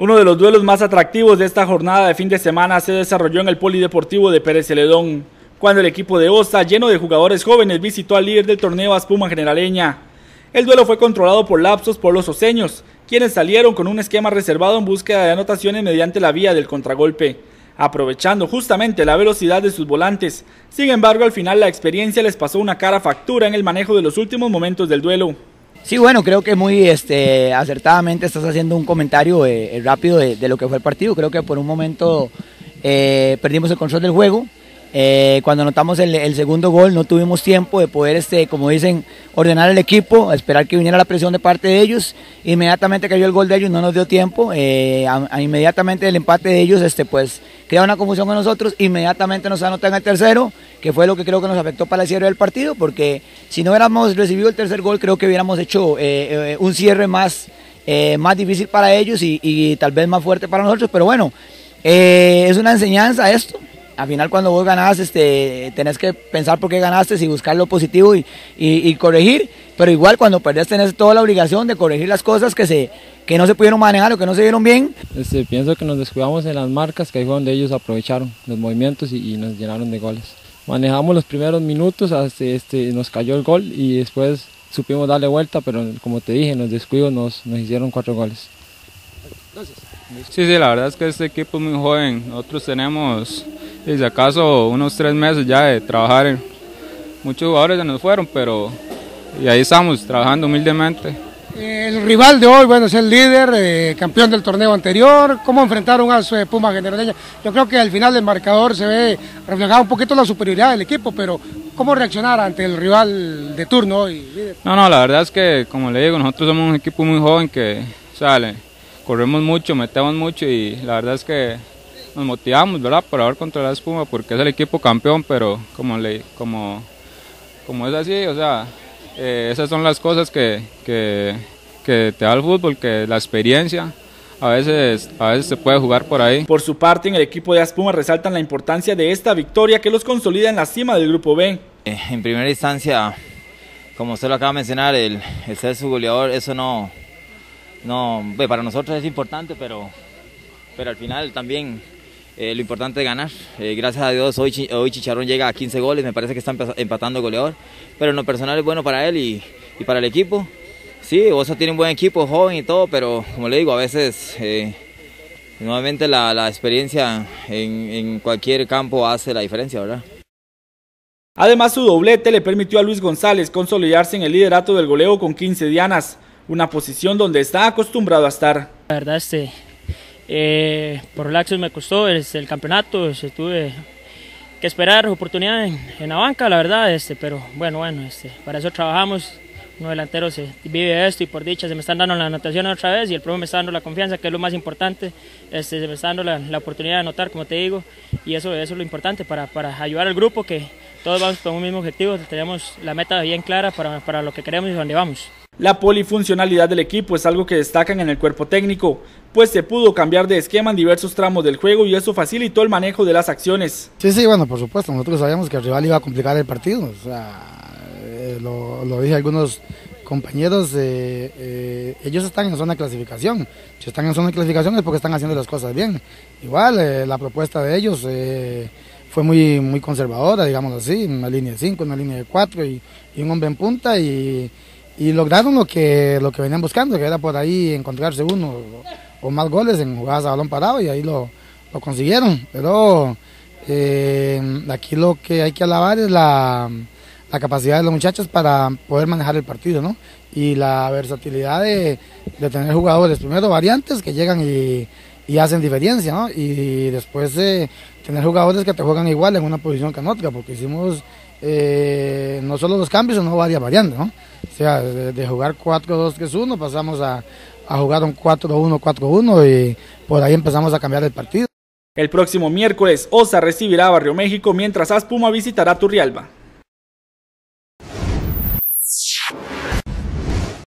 Uno de los duelos más atractivos de esta jornada de fin de semana se desarrolló en el Polideportivo de Pérez Celedón, cuando el equipo de Osa, lleno de jugadores jóvenes, visitó al líder del torneo Aspuma Generaleña. El duelo fue controlado por lapsos por los oseños, quienes salieron con un esquema reservado en búsqueda de anotaciones mediante la vía del contragolpe, aprovechando justamente la velocidad de sus volantes. Sin embargo, al final la experiencia les pasó una cara factura en el manejo de los últimos momentos del duelo. Sí, bueno, creo que muy este, acertadamente estás haciendo un comentario eh, eh, rápido de, lo que fue el partido. Creo que por un momento eh, perdimos el control del juego. cuando anotamos el, segundo gol no tuvimos tiempo de poder, este, como dicen, ordenar el equipo, esperar que viniera la presión de parte de ellos. Inmediatamente cayó el gol de ellos, no nos dio tiempo. inmediatamente el empate de ellos, este, pues crea una confusión con nosotros. Inmediatamente nos anotan el tercero que fue lo que creo que nos afectó para el cierre del partido, porque si no hubiéramos recibido el tercer gol, creo que hubiéramos hecho eh, eh, un cierre más, eh, más difícil para ellos y, tal vez más fuerte para nosotros, pero bueno, es una enseñanza esto. Al final cuando vos ganás, este, tenés que pensar por qué ganaste y buscar lo positivo y, corregir, pero igual cuando perdés tenés toda la obligación de corregir las cosas que, se, que no se pudieron manejar o que no se dieron bien. Este, pienso que nos descuidamos en las marcas, que ahí fue donde ellos aprovecharon los movimientos y nos llenaron de goles manejamos los primeros minutos, hasta este, nos cayó el gol y después supimos darle vuelta, pero como te dije, en los descuidos nos, nos hicieron cuatro goles. Sí, sí, la verdad es que este equipo es muy joven. Nosotros tenemos, desde acaso, unos tres meses ya de trabajar. Muchos jugadores se nos fueron, pero y ahí estamos, trabajando humildemente. El rival de hoy, bueno, es el líder, eh, campeón del torneo anterior. ¿Cómo enfrentaron a su Puma Generaleña? Yo creo que al final del marcador se ve reflejada un poquito la superioridad del equipo, pero ¿cómo reaccionar ante el rival de turno hoy? No, no, la verdad es que, como le digo, nosotros somos un equipo muy joven que, sale, corremos mucho, metemos mucho y la verdad es que nos motivamos, ¿verdad? Para ver contra la espuma porque es el equipo campeón, pero como, le, como, como es así, o sea, eh, esas son las cosas que, que, que, te da el fútbol, que la experiencia. A veces, a veces se puede jugar por ahí. Por su parte, en el equipo de Aspuma resaltan la importancia de esta victoria que los consolida en la cima del grupo B. Eh, en primera instancia, como usted lo acaba de mencionar, el, el ser su goleador, eso no, no, para nosotros es importante, pero, pero al final también eh, lo importante es ganar. Eh, gracias a Dios hoy, hoy Chicharrón llega a 15 goles, me parece que está empatando el goleador, pero en lo personal es bueno para él y, y para el equipo. Sí, Osa tiene un buen equipo, joven y todo, pero como le digo, a veces eh, nuevamente la, la experiencia en, en cualquier campo hace la diferencia, ¿verdad? Además, su doblete le permitió a Luis González consolidarse en el liderato del goleo con 15 dianas, una posición donde está acostumbrado a estar. La verdad, este, eh, por relaxos me costó el, campeonato, tuve que esperar oportunidad en, la banca, la verdad, este, pero bueno, bueno, este, para eso trabajamos. Uno delantero se vive esto y por dicha se me están dando la anotación otra vez y el profe me está dando la confianza, que es lo más importante. Este, se me está dando la, la oportunidad de anotar, como te digo, y eso, eso es lo importante para, para ayudar al grupo, que todos vamos con un mismo objetivo, tenemos la meta bien clara para, para lo que queremos y dónde vamos. La polifuncionalidad del equipo es algo que destacan en el cuerpo técnico, pues se pudo cambiar de esquema en diversos tramos del juego y eso facilitó el manejo de las acciones. Sí, sí, bueno, por supuesto, nosotros sabíamos que el rival iba a complicar el partido, o sea, eh, lo, dije a algunos compañeros, eh, eh, ellos están en zona de clasificación, si están en zona de clasificación es porque están haciendo las cosas bien. Igual, la propuesta de ellos fue muy, muy conservadora, digamos así, una línea de 5, una línea de 4 y, y un hombre en punta y y lograron lo que, lo que venían buscando, que era por ahí encontrarse uno o, más goles en jugadas a balón parado y ahí lo, lo consiguieron. Pero eh, aquí lo que hay que alabar es la, la, capacidad de los muchachos para poder manejar el partido, ¿no? Y la versatilidad de, de tener jugadores, primero variantes que llegan y, y hacen diferencia, ¿no? Y después eh, tener jugadores que te juegan igual en una posición que en otra, porque hicimos eh, no solo los cambios, sino varias variantes, ¿no? Sea, de, jugar 4-2-3-1 pasamos a, a jugar un 4-1-4-1 y por ahí empezamos a cambiar el partido. El próximo miércoles, Osa recibirá a Barrio México mientras Aspuma visitará Turrialba.